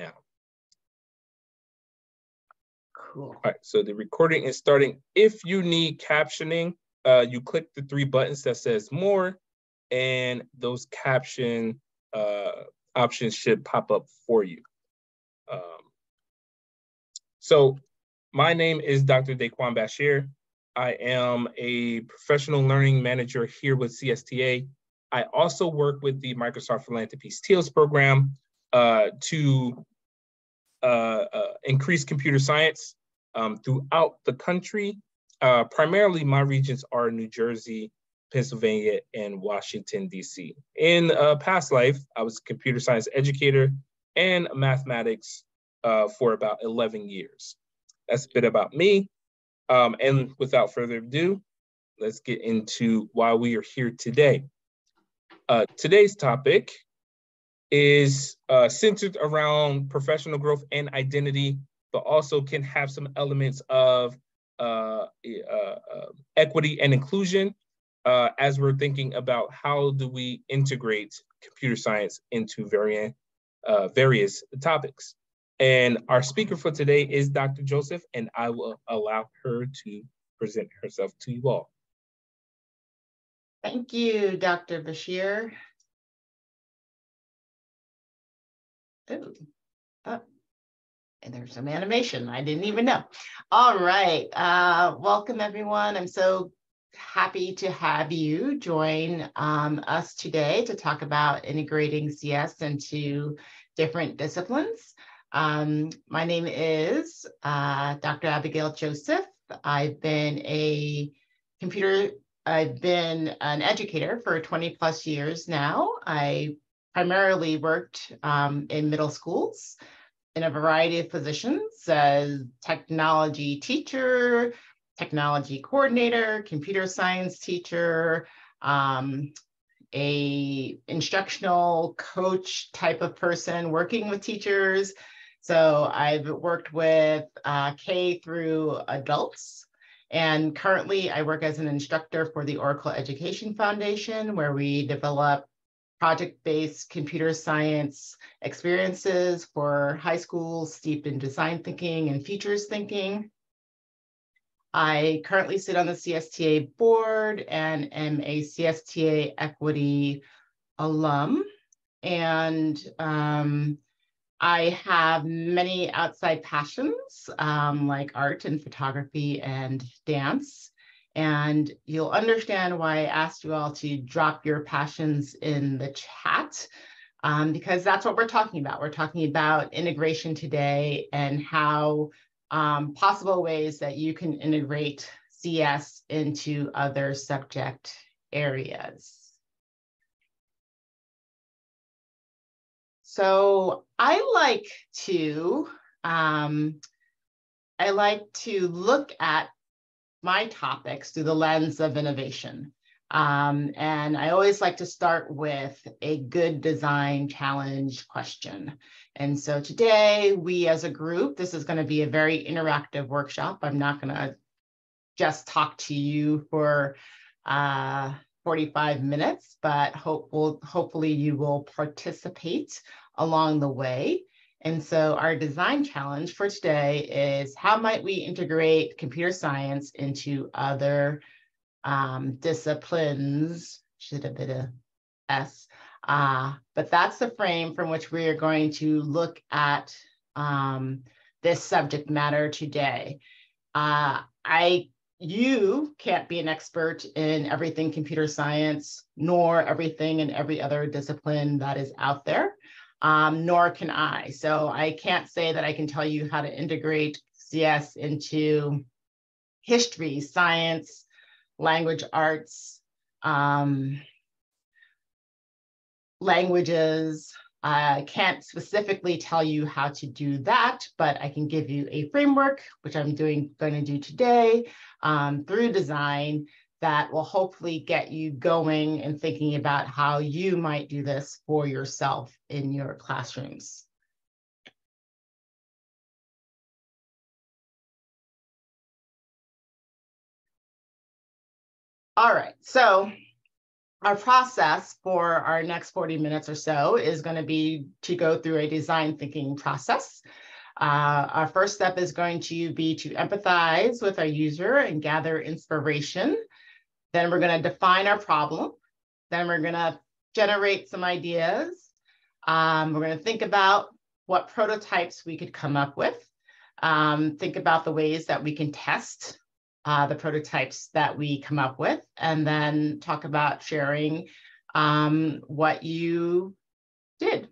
now. Cool. All right, so the recording is starting. If you need captioning, uh, you click the three buttons that says more, and those caption uh, options should pop up for you. Um, so my name is Dr. Daquan Bashir. I am a professional learning manager here with CSTA. I also work with the Microsoft Philanthropies TEALS program uh, to uh, uh, increase computer science um, throughout the country. Uh, primarily, my regions are New Jersey, Pennsylvania, and Washington, D.C. In a past life, I was a computer science educator and mathematics uh, for about 11 years. That's a bit about me. Um, and without further ado, let's get into why we are here today. Uh, today's topic is uh, centered around professional growth and identity, but also can have some elements of uh, uh, uh equity and inclusion uh, as we're thinking about how do we integrate computer science into variant, various topics. And our speaker for today is Dr. Joseph, and I will allow her to present herself to you all. Thank you, Dr. Bashir. Oh, oh, and there's some animation. I didn't even know. All right. Uh, welcome, everyone. I'm so happy to have you join um, us today to talk about integrating CS into different disciplines. Um, my name is uh, Dr. Abigail Joseph. I've been a computer, I've been an educator for 20 plus years now. I primarily worked um, in middle schools in a variety of positions as technology teacher, technology coordinator, computer science teacher, um, a instructional coach type of person working with teachers, so I've worked with uh, K through adults. And currently, I work as an instructor for the Oracle Education Foundation, where we develop project based computer science experiences for high schools steeped in design thinking and features thinking. I currently sit on the CSTA board and am a CSTA equity alum. And um, I have many outside passions um, like art and photography and dance. And you'll understand why I asked you all to drop your passions in the chat um, because that's what we're talking about. We're talking about integration today and how um, possible ways that you can integrate CS into other subject areas. So I like to um, I like to look at my topics through the lens of innovation. Um, and I always like to start with a good design challenge question. And so today, we as a group, this is going to be a very interactive workshop. I'm not going to just talk to you for uh, 45 minutes, but hope will, hopefully you will participate along the way. And so our design challenge for today is how might we integrate computer science into other um, disciplines, should have been a S, uh, but that's the frame from which we are going to look at um, this subject matter today. Uh, I you can't be an expert in everything computer science, nor everything in every other discipline that is out there, um, nor can I. So I can't say that I can tell you how to integrate CS into history, science, language arts, um, languages, I can't specifically tell you how to do that, but I can give you a framework, which I'm doing going to do today um, through design that will hopefully get you going and thinking about how you might do this for yourself in your classrooms. All right, so our process for our next 40 minutes or so is going to be to go through a design thinking process. Uh, our first step is going to be to empathize with our user and gather inspiration. Then we're going to define our problem. Then we're going to generate some ideas. Um, we're going to think about what prototypes we could come up with. Um, think about the ways that we can test uh, the prototypes that we come up with, and then talk about sharing um, what you did.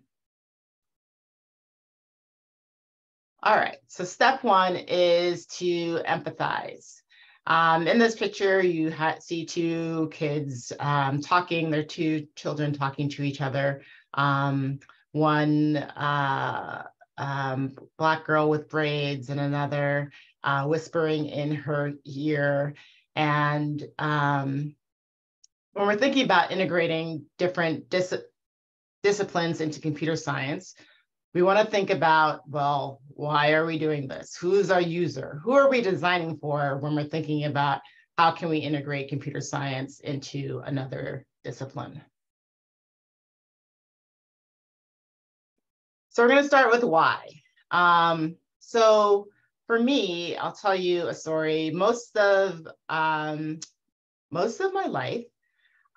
All right, so step one is to empathize. Um, in this picture, you see two kids um, talking. They're two children talking to each other. Um, one uh, um, black girl with braids and another uh, whispering in her ear. And um, when we're thinking about integrating different dis disciplines into computer science, we want to think about, well, why are we doing this? Who's our user? Who are we designing for when we're thinking about how can we integrate computer science into another discipline? So we're going to start with why. Um, so for me, I'll tell you a story. Most of um, most of my life,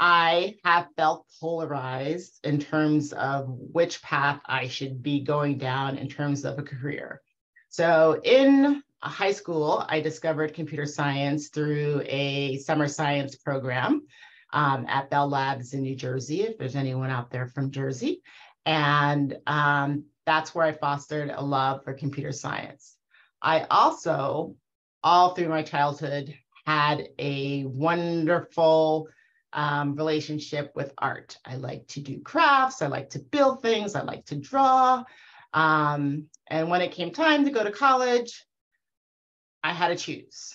I have felt polarized in terms of which path I should be going down in terms of a career. So in high school, I discovered computer science through a summer science program um, at Bell Labs in New Jersey, if there's anyone out there from Jersey. And um, that's where I fostered a love for computer science. I also, all through my childhood, had a wonderful um, relationship with art. I like to do crafts, I like to build things, I like to draw. Um, and when it came time to go to college, I had to choose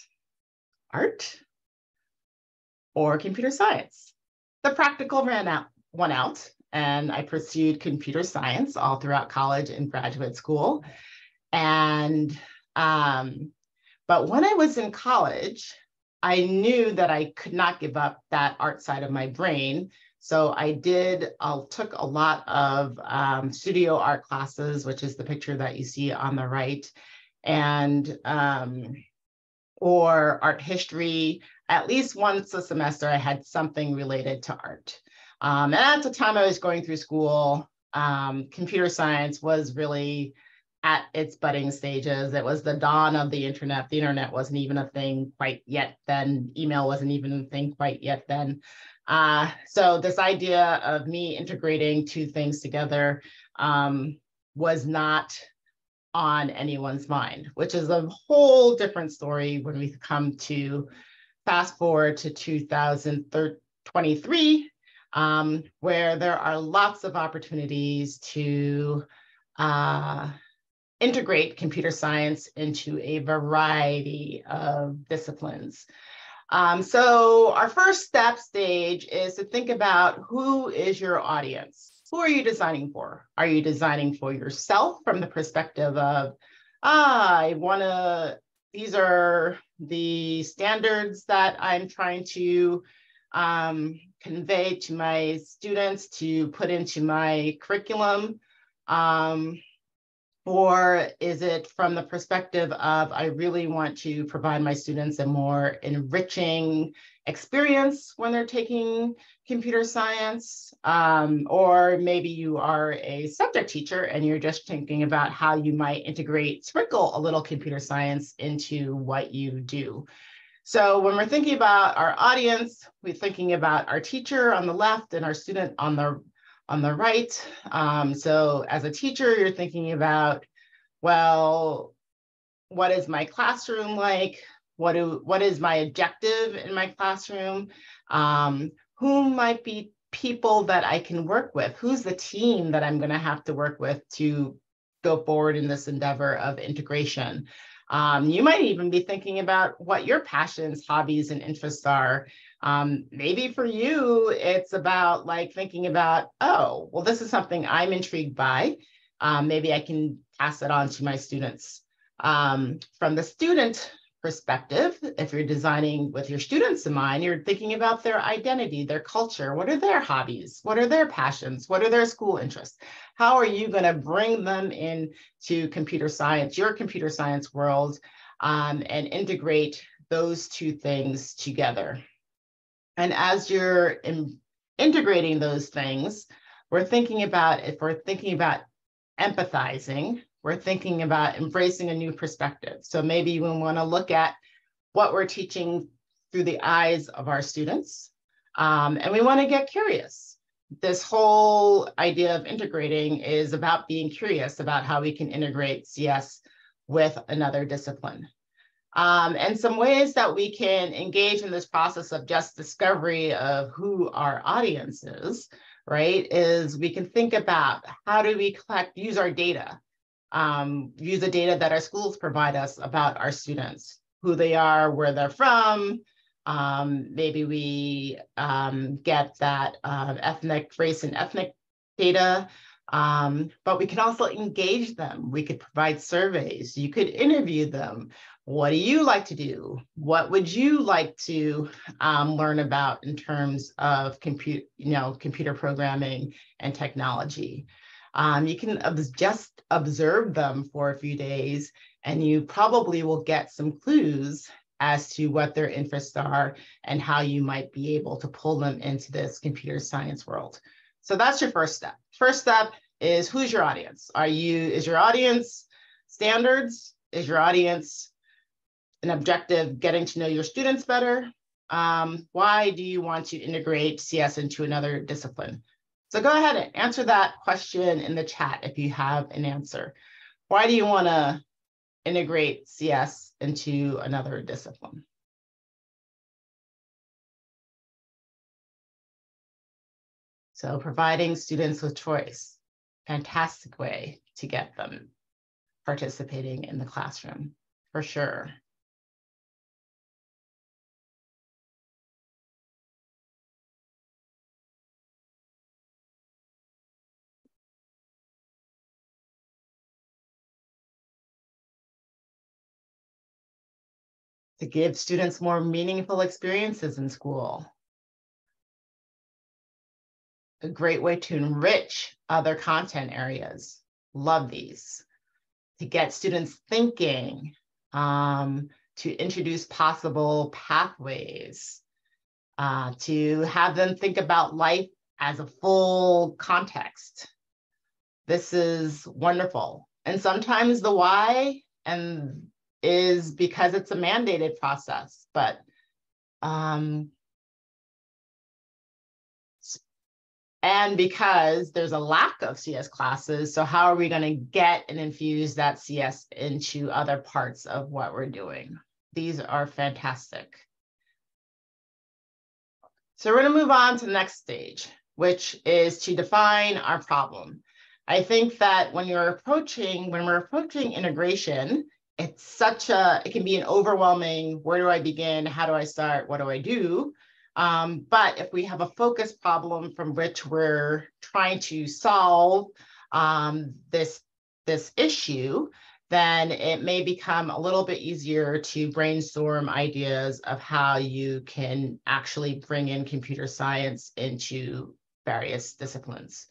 art or computer science. The practical ran out, won out, and I pursued computer science all throughout college and graduate school. And um, but when I was in college, I knew that I could not give up that art side of my brain. So I did, I took a lot of um, studio art classes, which is the picture that you see on the right, and um, or art history. At least once a semester, I had something related to art. Um, and at the time I was going through school, um, computer science was really at its budding stages. It was the dawn of the internet. The internet wasn't even a thing quite yet then. Email wasn't even a thing quite yet then. Uh, so this idea of me integrating two things together um, was not on anyone's mind, which is a whole different story when we come to fast forward to 2023, um, where there are lots of opportunities to uh, integrate computer science into a variety of disciplines. Um, so our first step stage is to think about who is your audience? Who are you designing for? Are you designing for yourself from the perspective of, ah, I want to, these are the standards that I'm trying to um, convey to my students to put into my curriculum. Um, or is it from the perspective of I really want to provide my students a more enriching experience when they're taking computer science? Um, or maybe you are a subject teacher and you're just thinking about how you might integrate, sprinkle a little computer science into what you do. So when we're thinking about our audience, we're thinking about our teacher on the left and our student on the on the right. Um, so as a teacher, you're thinking about, well, what is my classroom like? What, do, what is my objective in my classroom? Um, who might be people that I can work with? Who's the team that I'm gonna have to work with to go forward in this endeavor of integration? Um, you might even be thinking about what your passions, hobbies, and interests are. Um, maybe for you, it's about like thinking about, oh, well, this is something I'm intrigued by. Um, maybe I can pass it on to my students. Um, from the student perspective, if you're designing with your students in mind, you're thinking about their identity, their culture. What are their hobbies? What are their passions? What are their school interests? How are you going to bring them into computer science, your computer science world, um, and integrate those two things together? And as you're in, integrating those things, we're thinking about if we're thinking about empathizing, we're thinking about embracing a new perspective. So maybe we want to look at what we're teaching through the eyes of our students. Um, and we want to get curious. This whole idea of integrating is about being curious about how we can integrate CS with another discipline. Um, and some ways that we can engage in this process of just discovery of who our audience is, right, is we can think about how do we collect, use our data um, use the data that our schools provide us about our students, who they are, where they're from. Um, maybe we um, get that uh, ethnic, race and ethnic data, um, but we can also engage them. We could provide surveys. You could interview them. What do you like to do? What would you like to um, learn about in terms of compute, you know, computer programming and technology? Um, you can just observe them for a few days, and you probably will get some clues as to what their interests are and how you might be able to pull them into this computer science world. So that's your first step. First step is who's your audience? Are you, is your audience standards? Is your audience an objective getting to know your students better? Um, why do you want to integrate CS into another discipline? So go ahead and answer that question in the chat if you have an answer. Why do you want to integrate CS into another discipline? So providing students with choice, fantastic way to get them participating in the classroom, for sure. To give students more meaningful experiences in school. A great way to enrich other content areas. Love these. To get students thinking, um, to introduce possible pathways, uh, to have them think about life as a full context. This is wonderful. And sometimes the why and is because it's a mandated process, but um, and because there's a lack of CS classes, so how are we going to get and infuse that CS into other parts of what we're doing? These are fantastic. So we're going to move on to the next stage, which is to define our problem. I think that when you're approaching, when we're approaching integration, it's such a it can be an overwhelming where do i begin? How do i start? What do i do? Um, but if we have a focus problem from which we're trying to solve um, this this issue then it may become a little bit easier to brainstorm ideas of how you can actually bring in computer science into various disciplines.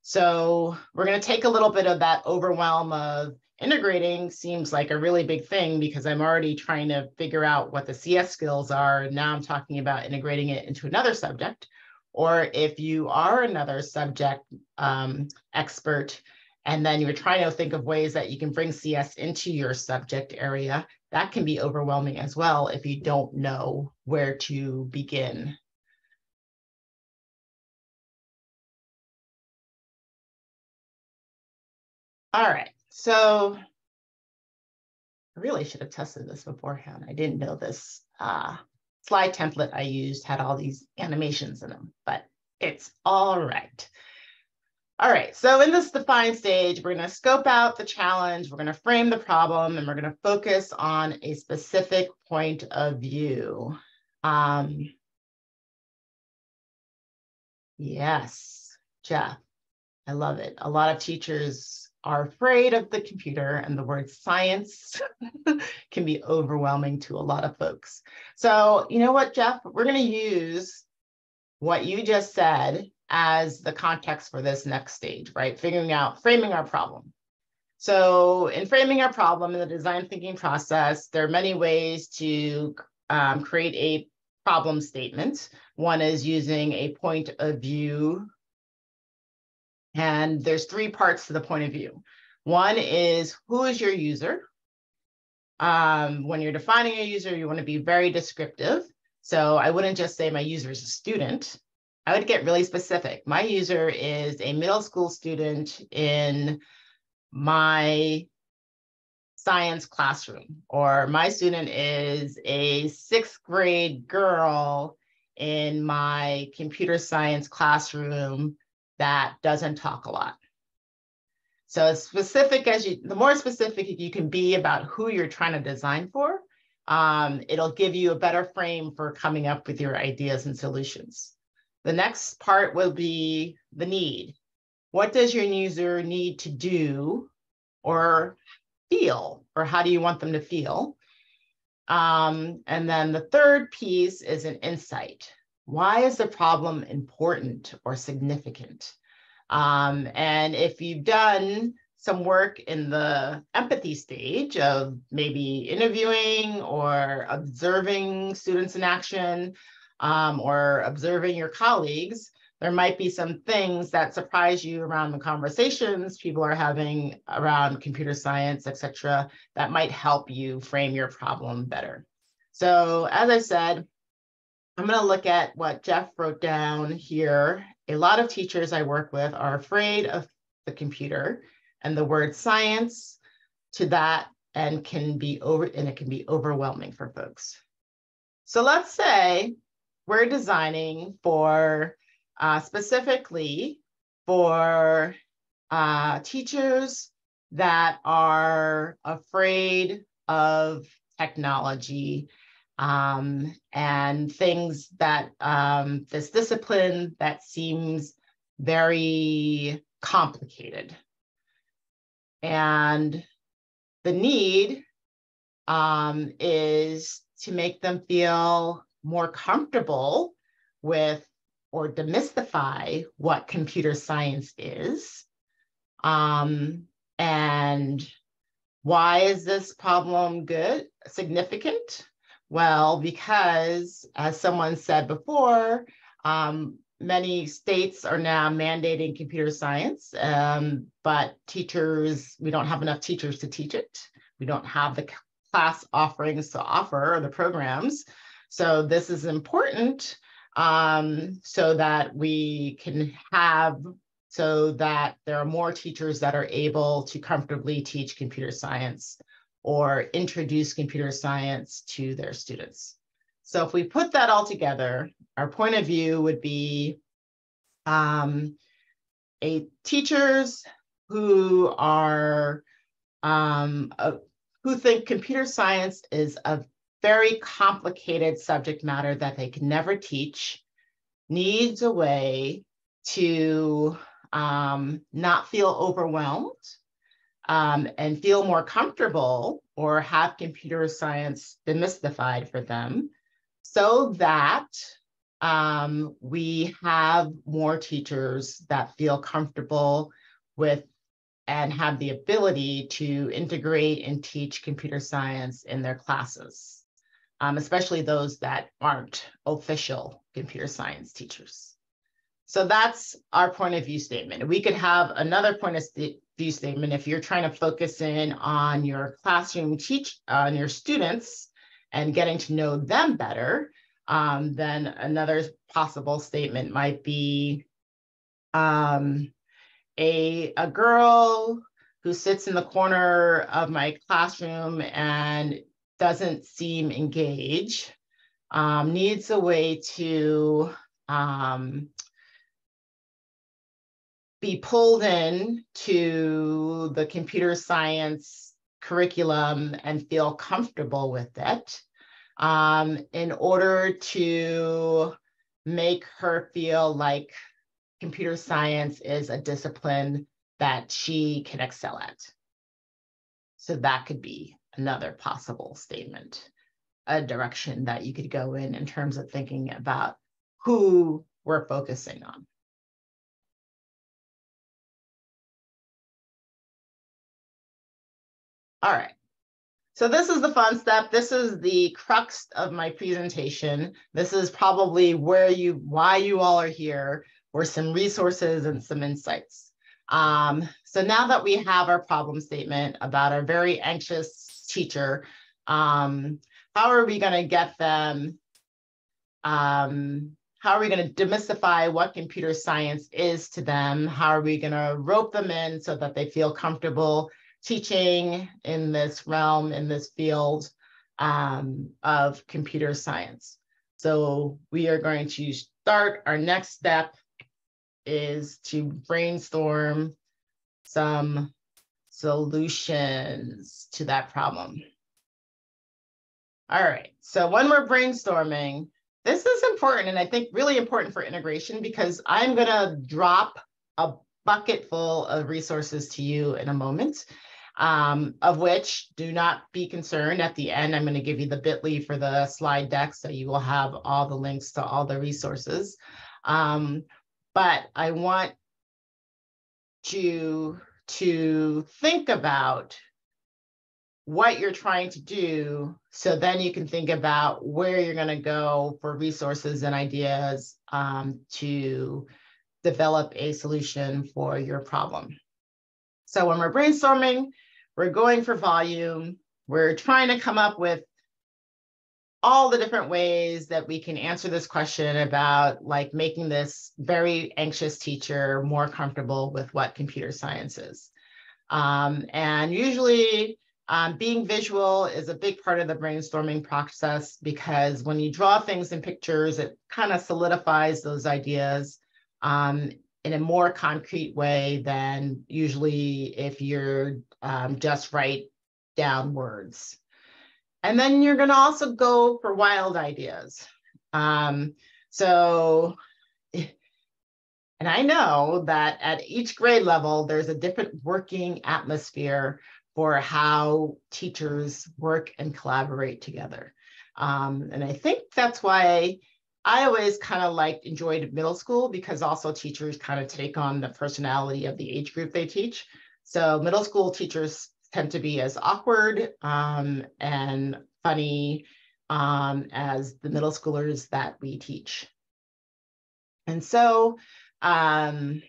So we're going to take a little bit of that overwhelm of integrating seems like a really big thing because I'm already trying to figure out what the CS skills are. Now I'm talking about integrating it into another subject. Or if you are another subject um, expert, and then you're trying to think of ways that you can bring CS into your subject area, that can be overwhelming as well if you don't know where to begin. All right. So I really should have tested this beforehand. I didn't know this uh, slide template I used had all these animations in them, but it's all right. All right, so in this define stage, we're gonna scope out the challenge, we're gonna frame the problem, and we're gonna focus on a specific point of view. Um, yes, Jeff, I love it. A lot of teachers are afraid of the computer and the word science can be overwhelming to a lot of folks. So, you know what, Jeff? We're going to use what you just said as the context for this next stage, right? Figuring out, framing our problem. So, in framing our problem in the design thinking process, there are many ways to um, create a problem statement. One is using a point of view and there's three parts to the point of view. One is who is your user? Um, when you're defining a user, you want to be very descriptive. So I wouldn't just say my user is a student. I would get really specific. My user is a middle school student in my science classroom, or my student is a sixth grade girl in my computer science classroom that doesn't talk a lot. So as specific as you, the more specific you can be about who you're trying to design for, um, it'll give you a better frame for coming up with your ideas and solutions. The next part will be the need. What does your user need to do or feel, or how do you want them to feel? Um, and then the third piece is an insight. Why is the problem important or significant? Um, and if you've done some work in the empathy stage of maybe interviewing or observing students in action um, or observing your colleagues, there might be some things that surprise you around the conversations people are having around computer science, et cetera, that might help you frame your problem better. So as I said, I'm going to look at what Jeff wrote down here. A lot of teachers I work with are afraid of the computer and the word science to that and can be over and it can be overwhelming for folks. So let's say we're designing for uh, specifically for uh, teachers that are afraid of technology um, and things that um, this discipline that seems very complicated. And the need um, is to make them feel more comfortable with or demystify what computer science is. Um, and why is this problem good, significant? Well, because as someone said before, um, many states are now mandating computer science, um, but teachers, we don't have enough teachers to teach it. We don't have the class offerings to offer or the programs. So this is important um, so that we can have so that there are more teachers that are able to comfortably teach computer science or introduce computer science to their students. So if we put that all together, our point of view would be um, a teachers who are um, who think computer science is a very complicated subject matter that they can never teach, needs a way to um, not feel overwhelmed um, and feel more comfortable or have computer science demystified for them so that um, we have more teachers that feel comfortable with and have the ability to integrate and teach computer science in their classes, um, especially those that aren't official computer science teachers. So that's our point of view statement. We could have another point of st view statement if you're trying to focus in on your classroom teach on your students and getting to know them better. Um, then another possible statement might be um, a, a girl who sits in the corner of my classroom and doesn't seem engaged um, needs a way to um, be pulled in to the computer science curriculum and feel comfortable with it um, in order to make her feel like computer science is a discipline that she can excel at. So that could be another possible statement, a direction that you could go in in terms of thinking about who we're focusing on. All right. So this is the fun step. This is the crux of my presentation. This is probably where you, why you all are here, or some resources and some insights. Um, so now that we have our problem statement about our very anxious teacher, um, how are we going to get them? Um, how are we going to demystify what computer science is to them? How are we going to rope them in so that they feel comfortable teaching in this realm, in this field um, of computer science. So we are going to start our next step is to brainstorm some solutions to that problem. All right, so when we're brainstorming, this is important and I think really important for integration because I'm gonna drop a bucket full of resources to you in a moment um, of which do not be concerned. At the end, I'm going to give you the bit.ly for the slide deck, so you will have all the links to all the resources. Um, but I want you to think about what you're trying to do so then you can think about where you're going to go for resources and ideas um, to develop a solution for your problem. So when we're brainstorming, we're going for volume. We're trying to come up with all the different ways that we can answer this question about like making this very anxious teacher more comfortable with what computer science is. Um, and usually um, being visual is a big part of the brainstorming process because when you draw things in pictures, it kind of solidifies those ideas. Um, in a more concrete way than usually if you're um, just write down words. And then you're going to also go for wild ideas. Um, so, and I know that at each grade level, there's a different working atmosphere for how teachers work and collaborate together. Um, and I think that's why I always kind of liked enjoyed middle school because also teachers kind of take on the personality of the age group they teach. So middle school teachers tend to be as awkward um, and funny um, as the middle schoolers that we teach. And so, um,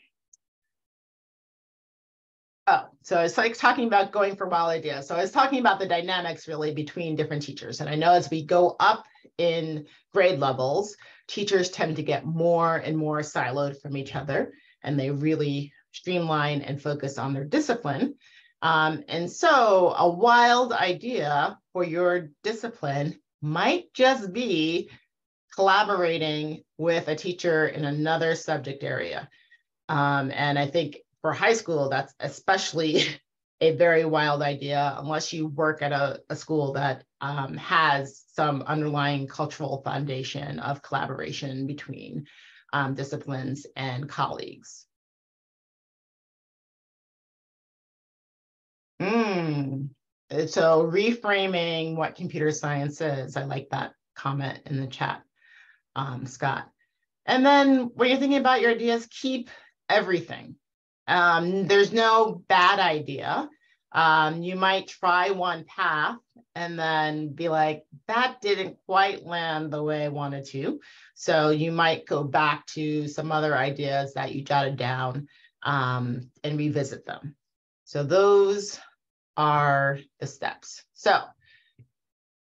oh, so it's like talking about going for wild ideas. So I was talking about the dynamics really between different teachers. And I know as we go up in grade levels, teachers tend to get more and more siloed from each other, and they really streamline and focus on their discipline. Um, and so, a wild idea for your discipline might just be collaborating with a teacher in another subject area. Um, and I think for high school, that's especially a very wild idea unless you work at a, a school that um, has some underlying cultural foundation of collaboration between um, disciplines and colleagues. Mm. So reframing what computer science is, I like that comment in the chat, um, Scott. And then when you're thinking about your ideas, keep everything. Um, there's no bad idea. Um, you might try one path and then be like, that didn't quite land the way I wanted to. So you might go back to some other ideas that you jotted down um, and revisit them. So those are the steps. So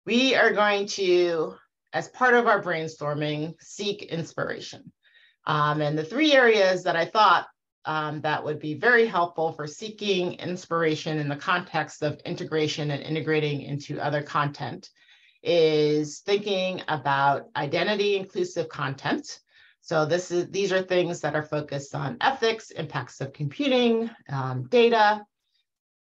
we are going to, as part of our brainstorming, seek inspiration. Um, and the three areas that I thought um, that would be very helpful for seeking inspiration in the context of integration and integrating into other content is thinking about identity inclusive content. So this is these are things that are focused on ethics, impacts of computing, um, data,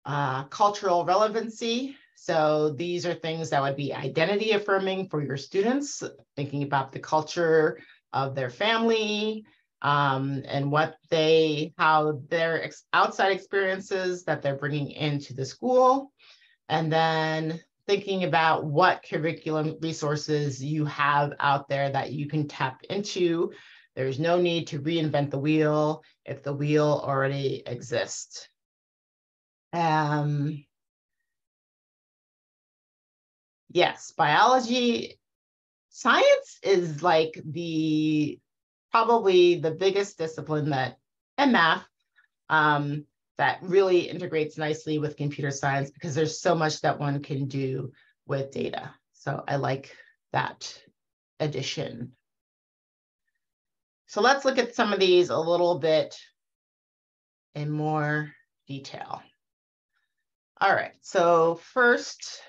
uh, cultural relevancy. So these are things that would be identity affirming for your students, thinking about the culture of their family, um, and what they, how their ex- outside experiences that they're bringing into the school, and then thinking about what curriculum resources you have out there that you can tap into. There's no need to reinvent the wheel if the wheel already exists. Um, yes, biology, science is like the probably the biggest discipline that, and math, um, that really integrates nicely with computer science because there's so much that one can do with data. So I like that addition. So let's look at some of these a little bit in more detail. All right, so first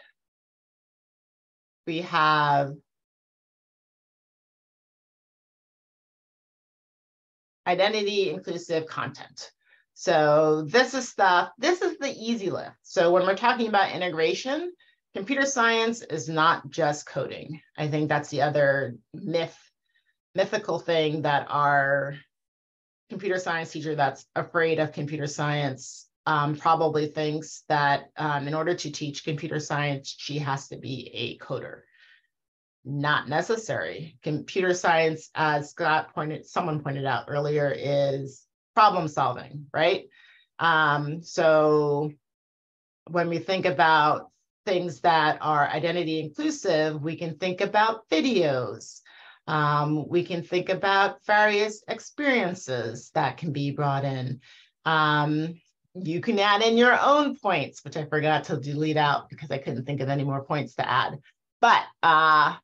we have identity inclusive content. So this is stuff, this is the easy lift. So when we're talking about integration, computer science is not just coding. I think that's the other myth, mythical thing that our computer science teacher that's afraid of computer science um, probably thinks that um, in order to teach computer science, she has to be a coder. Not necessary. Computer science, as Scott pointed, someone pointed out earlier, is problem solving, right? Um, so when we think about things that are identity inclusive, we can think about videos. Um, we can think about various experiences that can be brought in. Um, you can add in your own points, which I forgot to delete out because I couldn't think of any more points to add. But uh,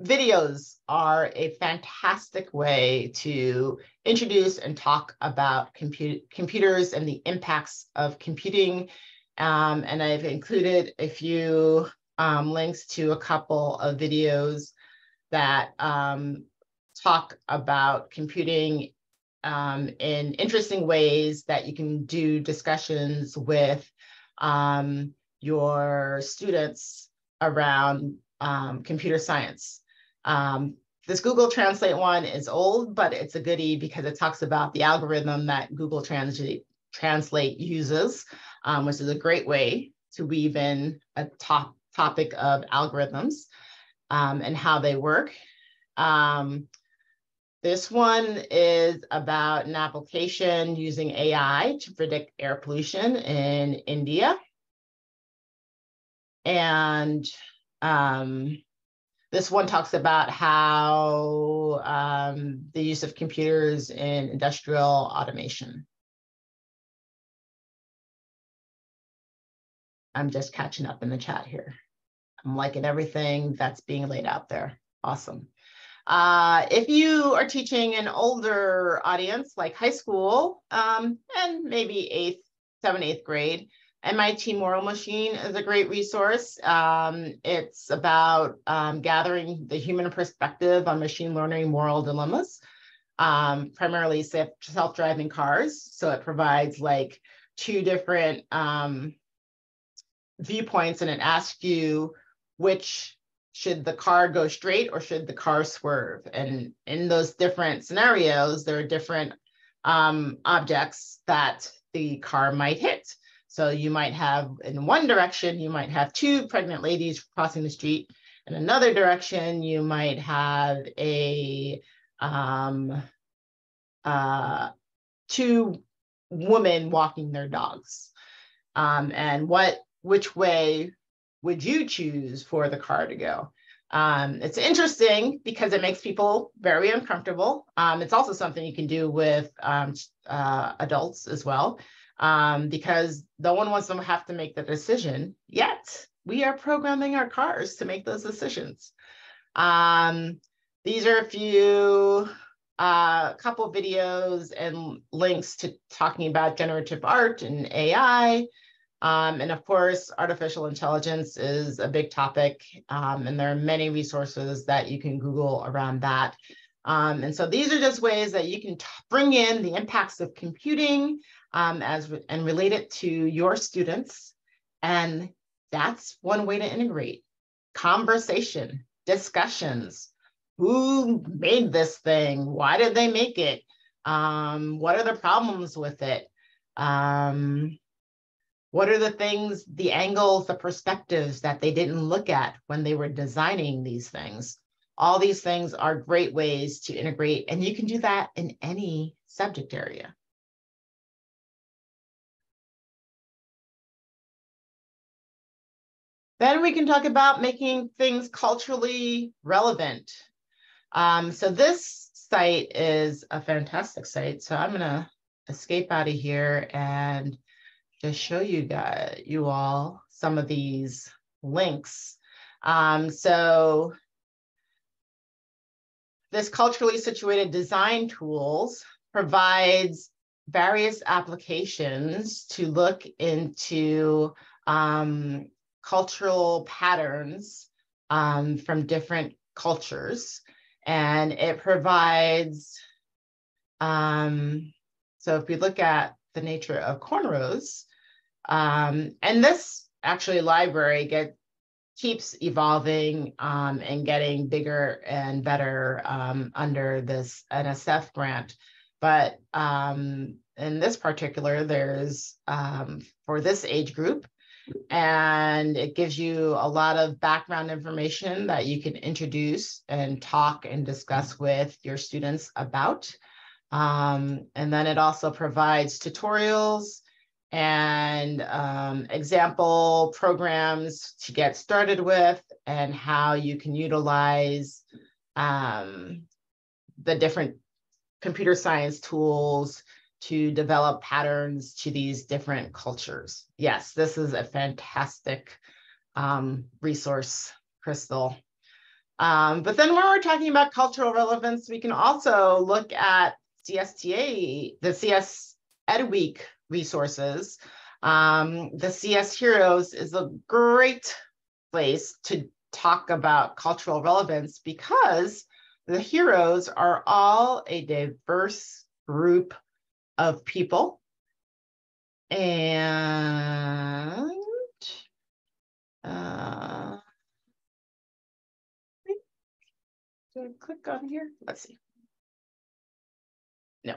videos are a fantastic way to introduce and talk about compute computers and the impacts of computing. Um, and I've included a few um, links to a couple of videos that um, talk about computing um, in interesting ways that you can do discussions with um, your students around um, computer science. Um, this Google Translate one is old, but it's a goodie because it talks about the algorithm that Google Translate, Translate uses, um, which is a great way to weave in a top topic of algorithms um, and how they work. Um, this one is about an application using AI to predict air pollution in India. And um, this one talks about how um, the use of computers in industrial automation. I'm just catching up in the chat here. I'm liking everything that's being laid out there. Awesome. Uh, if you are teaching an older audience like high school um, and maybe eighth, seventh, eighth grade, MIT Moral Machine is a great resource. Um, it's about um, gathering the human perspective on machine learning moral dilemmas, um, primarily self-driving cars. So it provides like two different um, viewpoints and it asks you which should the car go straight or should the car swerve? And in those different scenarios, there are different um, objects that the car might hit. So you might have in one direction, you might have two pregnant ladies crossing the street. In another direction, you might have a um, uh, two women walking their dogs. Um, and what which way would you choose for the car to go? Um, it's interesting because it makes people very uncomfortable. Um, it's also something you can do with um, uh, adults as well, um, because no one wants to have to make the decision. Yet we are programming our cars to make those decisions. Um, these are a few, a uh, couple videos and links to talking about generative art and AI. Um, and of course, artificial intelligence is a big topic, um, and there are many resources that you can Google around that. Um, and so these are just ways that you can bring in the impacts of computing um, as and relate it to your students. And that's one way to integrate conversation, discussions. Who made this thing? Why did they make it? Um, what are the problems with it? Um, what are the things, the angles, the perspectives that they didn't look at when they were designing these things? All these things are great ways to integrate, and you can do that in any subject area. Then we can talk about making things culturally relevant. Um, so this site is a fantastic site. So I'm gonna escape out of here and just show you guys, you all some of these links. Um, so this culturally situated design tools provides various applications to look into um, cultural patterns um, from different cultures. And it provides, um, so if we look at the nature of cornrows, um, and this actually library get keeps evolving um, and getting bigger and better um, under this NSF grant. But um, in this particular, there's for this age group, and it gives you a lot of background information that you can introduce and talk and discuss with your students about. Um, and then it also provides tutorials and um, example programs to get started with and how you can utilize um, the different computer science tools to develop patterns to these different cultures. Yes, this is a fantastic um, resource, Crystal. Um, but then when we're talking about cultural relevance, we can also look at CSTA, the CS Ed Week resources. Um, the CS Heroes is a great place to talk about cultural relevance because the heroes are all a diverse group of people. And uh, did I click on here? Let's see. No.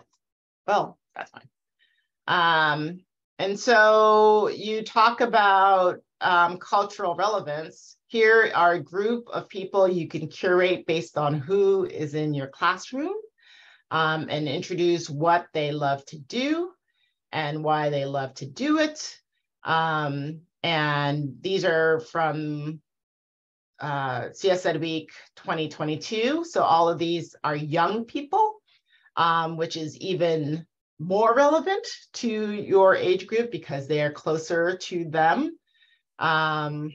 Well, that's fine. Um, and so you talk about um, cultural relevance. Here are a group of people you can curate based on who is in your classroom um, and introduce what they love to do and why they love to do it. Um, and these are from uh, CS Ed Week 2022. So all of these are young people, um, which is even more relevant to your age group because they are closer to them, um,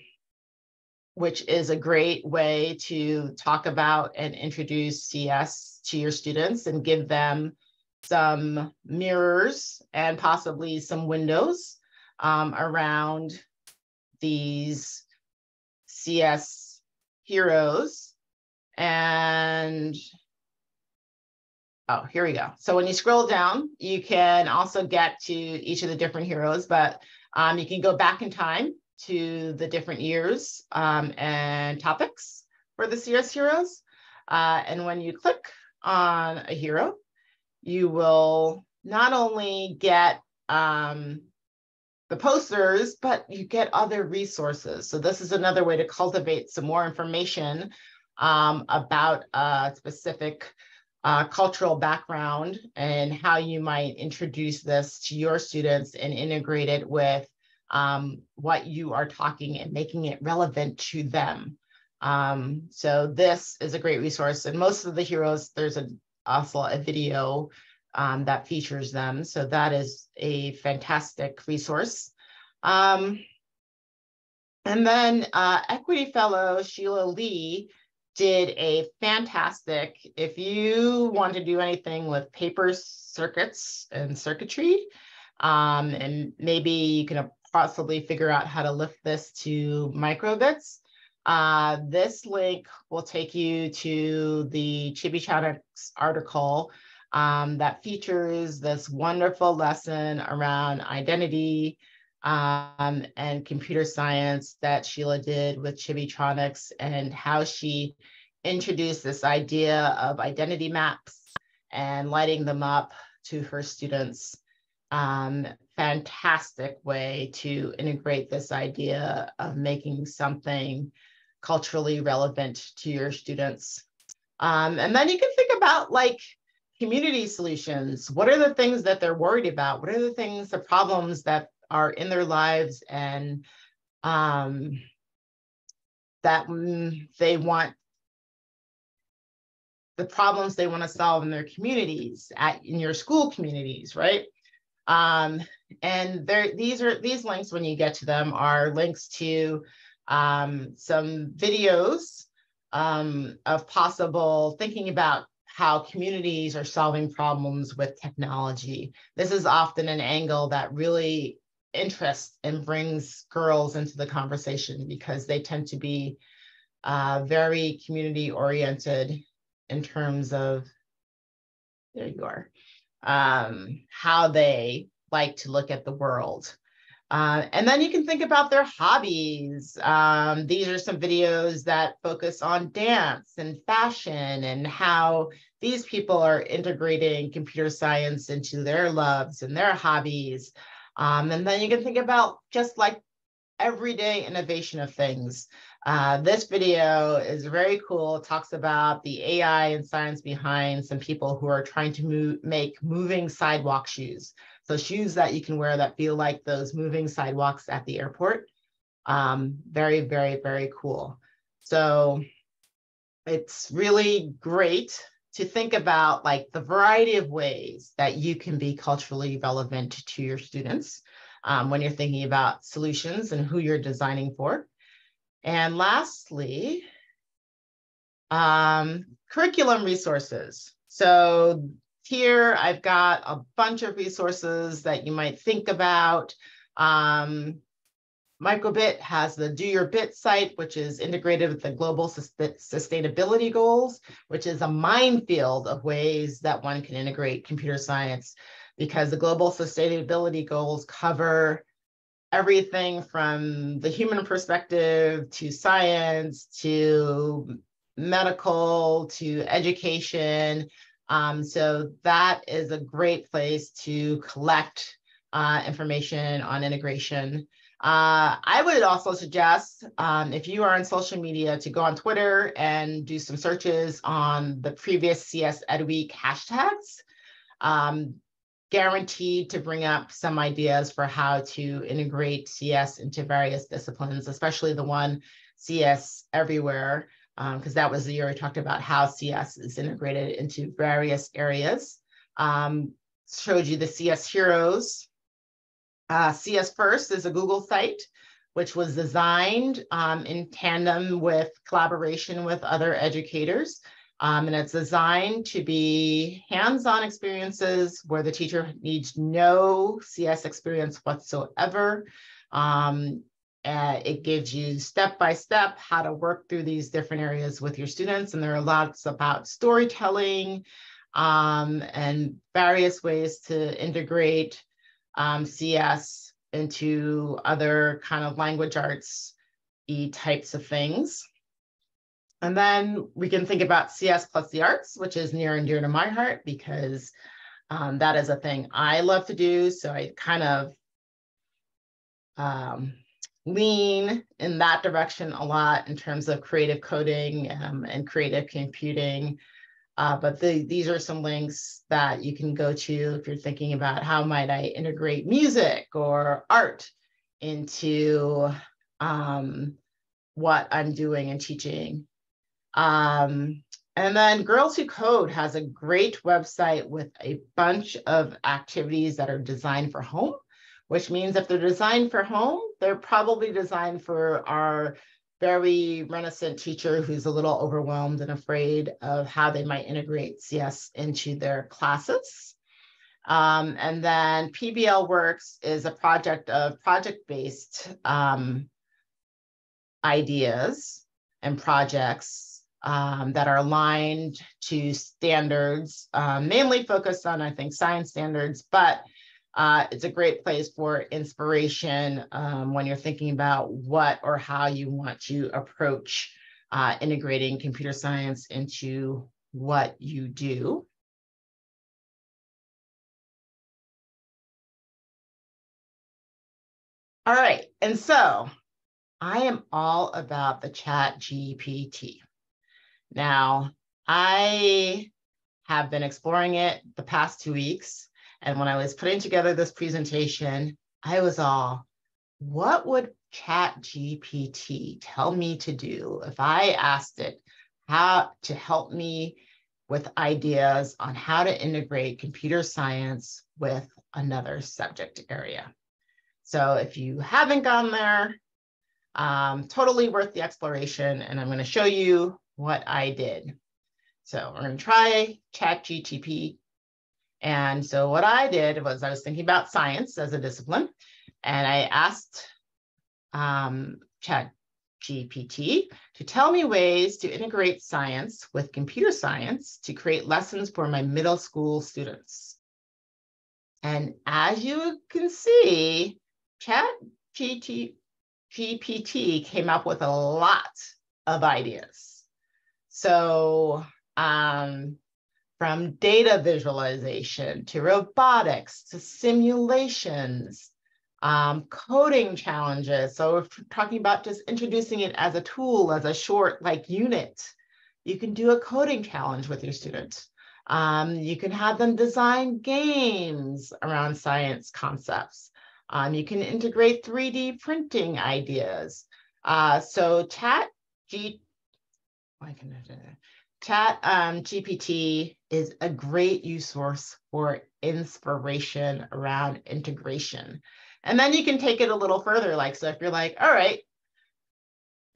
which is a great way to talk about and introduce CS to your students and give them some mirrors and possibly some windows um, around these CS heroes. And Oh, here we go. So when you scroll down, you can also get to each of the different heroes, but um, you can go back in time to the different years um, and topics for the CS heroes. Uh, and when you click on a hero, you will not only get um, the posters, but you get other resources. So this is another way to cultivate some more information um, about a specific uh, cultural background and how you might introduce this to your students and integrate it with um, what you are talking and making it relevant to them. Um, so this is a great resource and most of the heroes, there's a, also a video um, that features them. So that is a fantastic resource. Um, and then uh, Equity Fellow Sheila Lee did a fantastic, if you want to do anything with paper circuits and circuitry, um, and maybe you can possibly figure out how to lift this to microbits, uh, this link will take you to the Chibitronics article um, that features this wonderful lesson around identity, um, and computer science that Sheila did with Chibitronics and how she introduced this idea of identity maps and lighting them up to her students. Um, fantastic way to integrate this idea of making something culturally relevant to your students. Um, and then you can think about like community solutions. What are the things that they're worried about? What are the things, the problems that are in their lives and um, that they want the problems they want to solve in their communities at in your school communities right um, and there these are these links when you get to them are links to um, some videos um, of possible thinking about how communities are solving problems with technology. This is often an angle that really interests and brings girls into the conversation because they tend to be uh, very community oriented in terms of, there you are, um, how they like to look at the world. Uh, and then you can think about their hobbies. Um, these are some videos that focus on dance and fashion and how these people are integrating computer science into their loves and their hobbies. Um, and then you can think about just like everyday innovation of things. Uh, this video is very cool. It talks about the AI and science behind some people who are trying to move, make moving sidewalk shoes. So shoes that you can wear that feel like those moving sidewalks at the airport. Um, very, very, very cool. So it's really great to think about like the variety of ways that you can be culturally relevant to your students um, when you're thinking about solutions and who you're designing for. And lastly, um, curriculum resources. So here I've got a bunch of resources that you might think about. Um, Microbit has the Do Your Bit site, which is integrated with the global sustainability goals, which is a minefield of ways that one can integrate computer science because the global sustainability goals cover everything from the human perspective to science to medical to education. Um, so that is a great place to collect uh, information on integration. Uh, I would also suggest um, if you are on social media to go on Twitter and do some searches on the previous CS Ed Week hashtags. Um, guaranteed to bring up some ideas for how to integrate CS into various disciplines, especially the one CS everywhere, because um, that was the year we talked about how CS is integrated into various areas. Um, showed you the CS Heroes uh, CS First is a Google site which was designed um, in tandem with collaboration with other educators. Um, and it's designed to be hands-on experiences where the teacher needs no CS experience whatsoever. Um, uh, it gives you step-by-step how to work through these different areas with your students. And there are lots about storytelling um, and various ways to integrate um, CS into other kind of language arts types of things. And then we can think about CS plus the arts, which is near and dear to my heart because um, that is a thing I love to do. So I kind of um, lean in that direction a lot in terms of creative coding um, and creative computing. Uh, but the, these are some links that you can go to if you're thinking about how might I integrate music or art into um, what I'm doing and teaching. Um, and then Girls Who Code has a great website with a bunch of activities that are designed for home, which means if they're designed for home, they're probably designed for our very reticent teacher who's a little overwhelmed and afraid of how they might integrate CS into their classes. Um, and then PBL Works is a project of project-based um, ideas and projects um, that are aligned to standards, um, mainly focused on, I think, science standards, but uh, it's a great place for inspiration um, when you're thinking about what or how you want to approach uh, integrating computer science into what you do. All right, and so I am all about the chat GPT. Now, I have been exploring it the past two weeks. And when I was putting together this presentation, I was all, what would chat GPT tell me to do if I asked it how to help me with ideas on how to integrate computer science with another subject area. So if you haven't gone there, um, totally worth the exploration. And I'm going to show you what I did. So we're going to try Chat GTP. And so what I did was I was thinking about science as a discipline, and I asked um, Chat GPT to tell me ways to integrate science with computer science to create lessons for my middle school students. And as you can see, Chat GPT came up with a lot of ideas. So um, from data visualization to robotics to simulations um, coding challenges. So if we're talking about just introducing it as a tool, as a short like unit, you can do a coding challenge with your students. Um, you can have them design games around science concepts. Um, you can integrate 3D printing ideas. Uh, so chat G, why can I do that? Chat um, GPT is a great use source for inspiration around integration. And then you can take it a little further. Like, so if you're like, all right,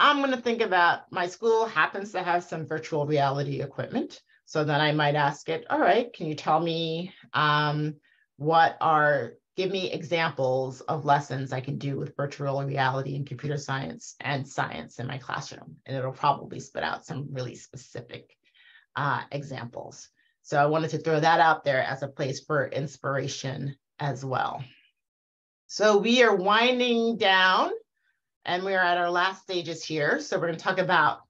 I'm going to think about my school happens to have some virtual reality equipment. So then I might ask it, all right, can you tell me um, what are, give me examples of lessons I can do with virtual reality and computer science and science in my classroom? And it'll probably spit out some really specific uh, examples. So I wanted to throw that out there as a place for inspiration as well. So we are winding down and we're at our last stages here. So we're going to talk about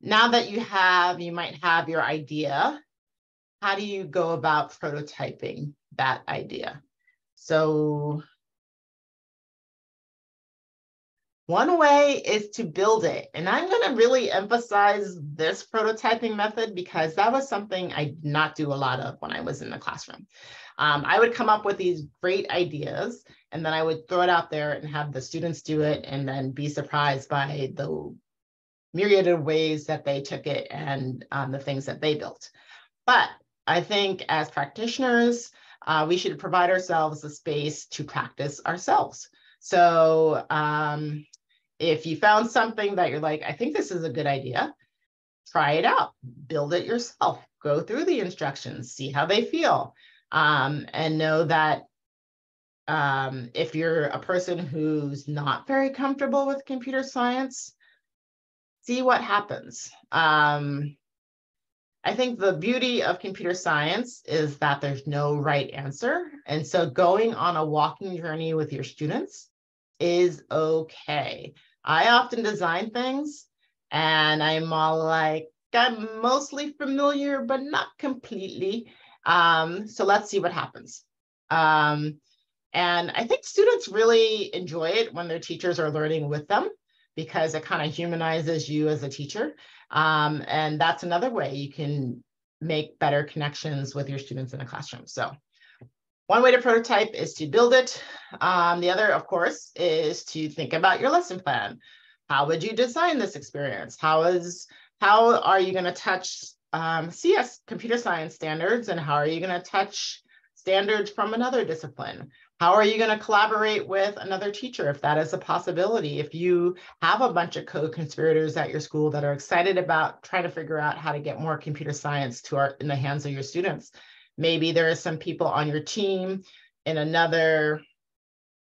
now that you have, you might have your idea, how do you go about prototyping that idea? So one way is to build it. And I'm going to really emphasize this prototyping method because that was something I did not do a lot of when I was in the classroom. Um, I would come up with these great ideas and then I would throw it out there and have the students do it and then be surprised by the myriad of ways that they took it and um, the things that they built. But I think as practitioners, uh, we should provide ourselves a space to practice ourselves. So um, if you found something that you're like, I think this is a good idea, try it out, build it yourself, go through the instructions, see how they feel um, and know that um, if you're a person who's not very comfortable with computer science, see what happens. Um, I think the beauty of computer science is that there's no right answer. And so going on a walking journey with your students is okay. I often design things and I'm all like, I'm mostly familiar, but not completely. Um, so let's see what happens. Um, and I think students really enjoy it when their teachers are learning with them because it kind of humanizes you as a teacher. Um, and that's another way you can make better connections with your students in the classroom. So one way to prototype is to build it. Um, the other, of course, is to think about your lesson plan. How would you design this experience? How is how are you going to touch um, CS computer science standards and how are you going to touch standards from another discipline? How are you going to collaborate with another teacher if that is a possibility? If you have a bunch of co-conspirators at your school that are excited about trying to figure out how to get more computer science to our in the hands of your students, maybe there are some people on your team in another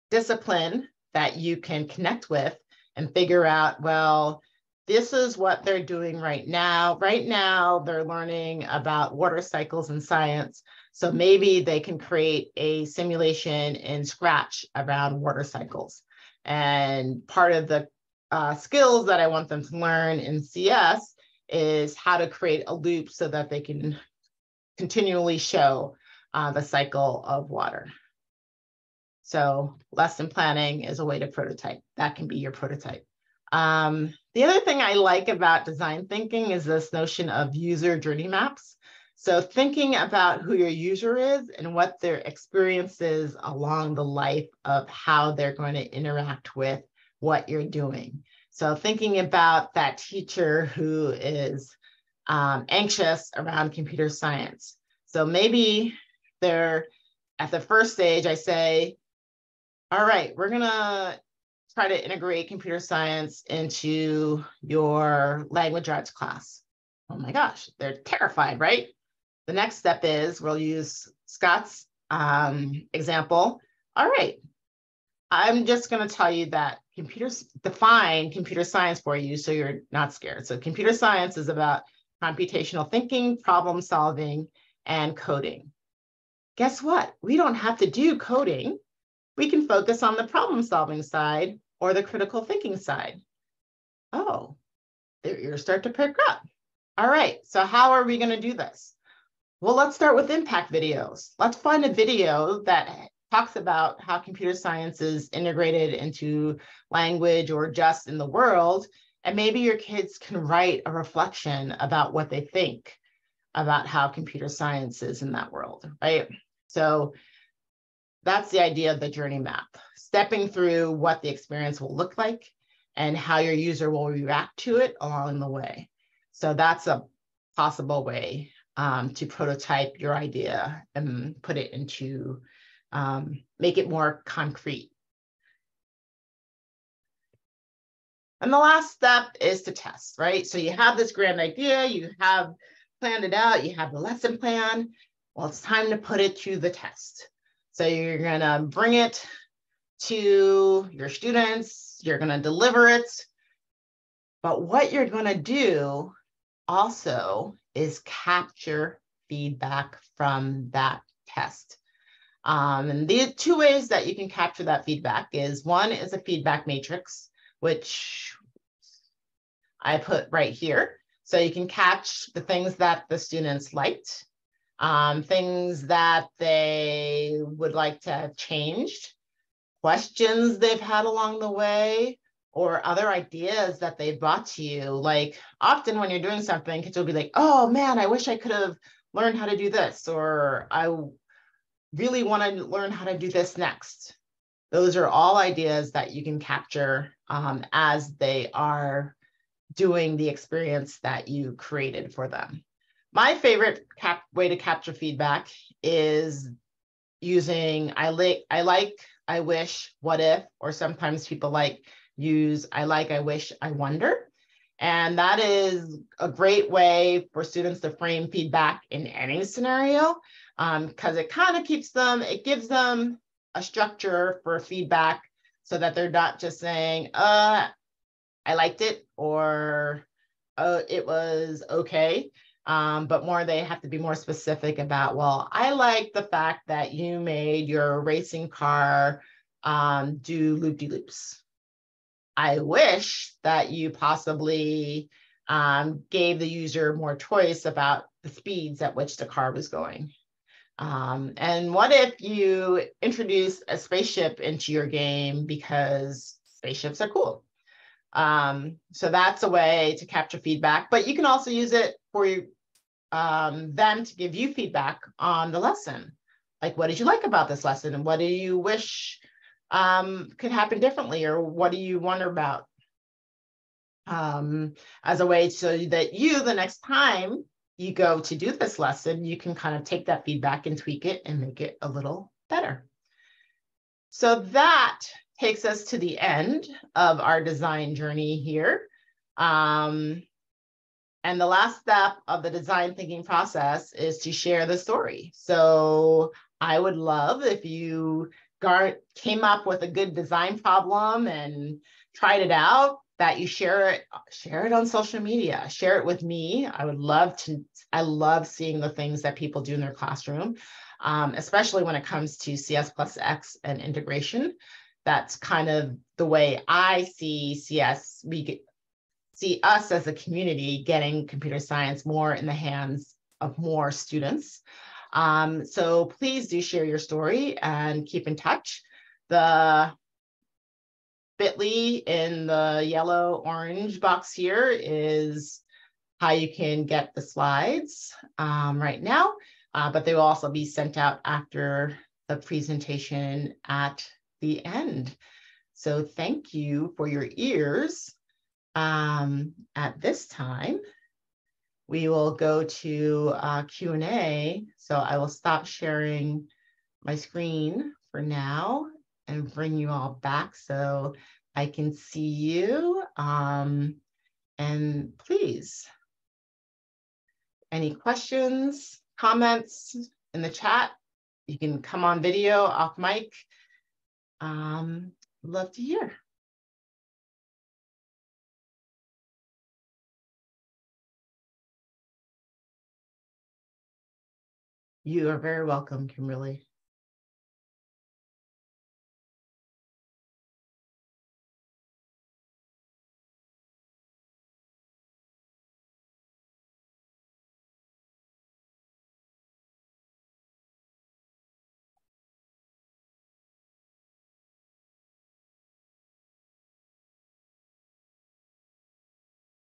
discipline that you can connect with and figure out, well, this is what they're doing right now. Right now, they're learning about water cycles in science. So maybe they can create a simulation in Scratch around water cycles. And part of the uh, skills that I want them to learn in CS is how to create a loop so that they can continually show uh, the cycle of water. So lesson planning is a way to prototype. That can be your prototype. Um, the other thing I like about design thinking is this notion of user journey maps. So thinking about who your user is and what their experience is along the life of how they're going to interact with what you're doing. So thinking about that teacher who is um, anxious around computer science. So maybe they're at the first stage, I say, all right, we're gonna try to integrate computer science into your language arts class. Oh my gosh, they're terrified, right? The next step is we'll use Scott's um, example. All right, I'm just going to tell you that computers define computer science for you so you're not scared. So computer science is about computational thinking, problem solving, and coding. Guess what? We don't have to do coding. We can focus on the problem solving side or the critical thinking side. Oh, their ears start to perk up. All right, so how are we going to do this? Well, let's start with impact videos. Let's find a video that talks about how computer science is integrated into language or just in the world. And maybe your kids can write a reflection about what they think about how computer science is in that world, right? So that's the idea of the journey map, stepping through what the experience will look like and how your user will react to it along the way. So that's a possible way um, to prototype your idea and put it into, um, make it more concrete. And the last step is to test, right? So you have this grand idea, you have planned it out, you have the lesson plan. Well, it's time to put it to the test. So you're gonna bring it to your students, you're gonna deliver it. But what you're gonna do also is capture feedback from that test. Um, and the two ways that you can capture that feedback is one is a feedback matrix, which I put right here. So you can catch the things that the students liked, um, things that they would like to have changed, questions they've had along the way, or other ideas that they brought to you. Like often when you're doing something, kids will be like, oh man, I wish I could have learned how to do this, or I really want to learn how to do this next. Those are all ideas that you can capture um, as they are doing the experience that you created for them. My favorite cap- way to capture feedback is using I like, I like, I wish, what if, or sometimes people like use I like, I wish, I wonder. And that is a great way for students to frame feedback in any scenario because um, it kind of keeps them, it gives them a structure for feedback so that they're not just saying, uh, I liked it or oh, it was okay. Um, but more they have to be more specific about, well, I like the fact that you made your racing car um, do loop-de-loops. I wish that you possibly um, gave the user more choice about the speeds at which the car was going. Um, and what if you introduce a spaceship into your game because spaceships are cool? Um, so that's a way to capture feedback, but you can also use it for um, them to give you feedback on the lesson. Like, what did you like about this lesson? And what do you wish um, could happen differently or what do you wonder about? Um, as a way so that you the next time you go to do this lesson you can kind of take that feedback and tweak it and make it a little better. So that takes us to the end of our design journey here. Um, and the last step of the design thinking process is to share the story. So i would love if you Gart came up with a good design problem and tried it out, that you share it, share it on social media, share it with me. I would love to, I love seeing the things that people do in their classroom, um, especially when it comes to CS plus X and integration. That's kind of the way I see CS, we get, see us as a community getting computer science more in the hands of more students. Um, so please do share your story and keep in touch. The bit.ly in the yellow orange box here is how you can get the slides um, right now, uh, but they will also be sent out after the presentation at the end. So thank you for your ears. Um, at this time, we will go to uh, Q&A. So I will stop sharing my screen for now and bring you all back so I can see you. Um, and please, any questions, comments in the chat? You can come on video, off mic. Um, love to hear. You are very welcome, Kimberly.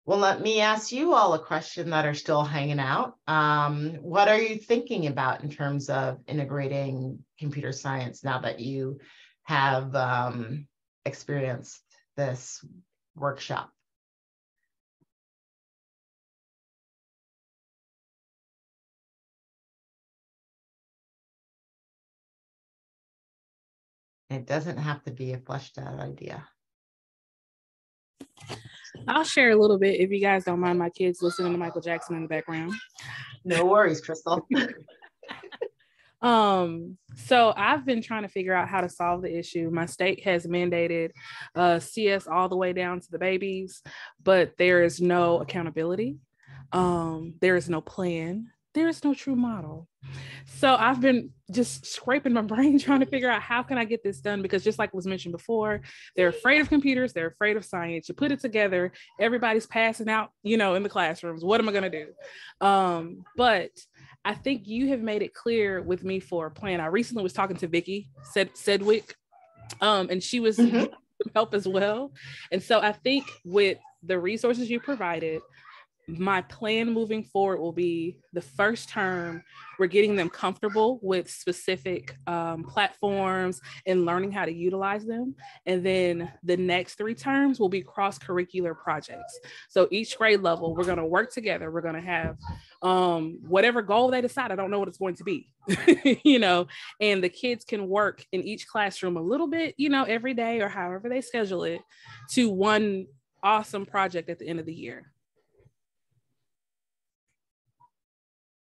Well, let me ask you all a question that are still hanging out. Um, what are you thinking about in terms of integrating computer science now that you have um, experienced this workshop? It doesn't have to be a fleshed out idea. I'll share a little bit if you guys don't mind my kids listening to Michael Jackson in the background. No worries, Crystal. um, so I've been trying to figure out how to solve the issue. My state has mandated uh, CS all the way down to the babies, but there is no accountability. Um, there is no plan there is no true model. So I've been just scraping my brain trying to figure out how can I get this done because just like was mentioned before, they're afraid of computers, they're afraid of science. You put it together, everybody's passing out, you know, in the classrooms. What am I going to do? Um, but I think you have made it clear with me for a plan. I recently was talking to Vicky Sed- Sedgwick, um, and she was mm-hmm. help as well. And so I think with the resources you provided, my plan moving forward will be the first term we're getting them comfortable with specific um, platforms and learning how to utilize them. And then the next three terms will be cross curricular projects. So each grade level we're going to work together. We're going to have um, whatever goal they decide. I don't know what it's going to be you know and the kids can work in each classroom a little bit you know every day or however they schedule it to one awesome project at the end of the year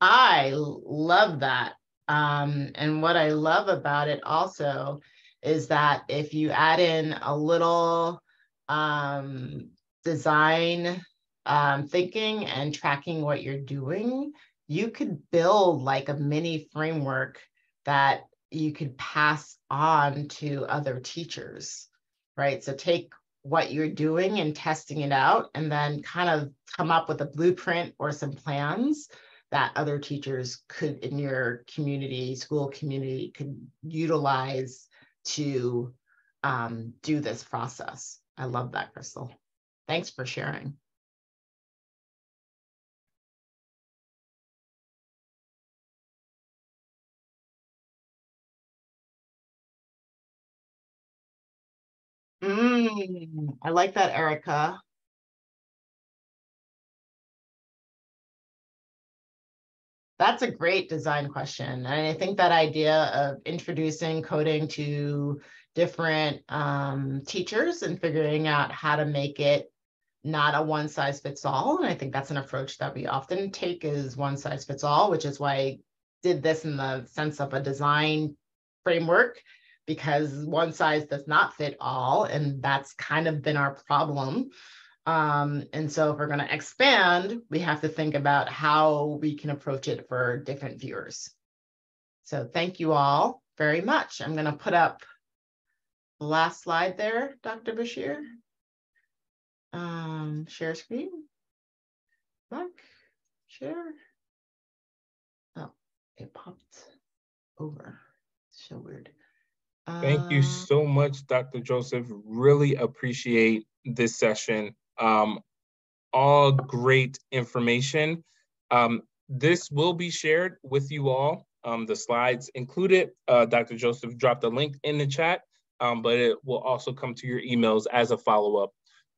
I love that. Um, and what I love about it also is that if you add in a little um, design um, thinking and tracking what you're doing, you could build like a mini framework that you could pass on to other teachers, right? So take what you're doing and testing it out, and then kind of come up with a blueprint or some plans that other teachers could in your community, school community, could utilize to um, do this process. I love that, Crystal. Thanks for sharing. Mm, I like that, Erica. That's a great design question. And I think that idea of introducing coding to different um, teachers and figuring out how to make it not a one size fits all. And I think that's an approach that we often take is one size fits all, which is why I did this in the sense of a design framework because one size does not fit all. And that's kind of been our problem um, and so if we're going to expand, we have to think about how we can approach it for different viewers. So thank you all very much. I'm going to put up the last slide there, Dr. Bashir. Um, share screen. Back, share. Oh, it popped over. So weird. Thank you Uh, so much, Dr. Joseph. Really appreciate this session. Um, all great information. Um, this will be shared with you all. Um, the slides included. Uh, Dr. Joseph dropped a link in the chat, um, but it will also come to your emails as a follow-up.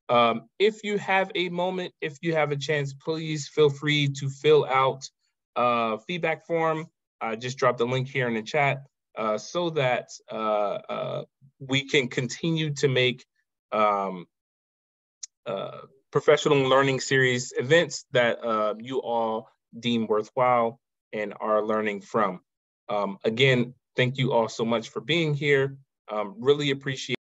Um, if you have a moment, if you have a chance, please feel free to fill out a feedback form. I just dropped the link here in the chat uh, so that uh, uh, we can continue to make um, uh, professional learning series events that uh, you all deem worthwhile and are learning from. Um, again, thank you all so much for being here. Um, really appreciate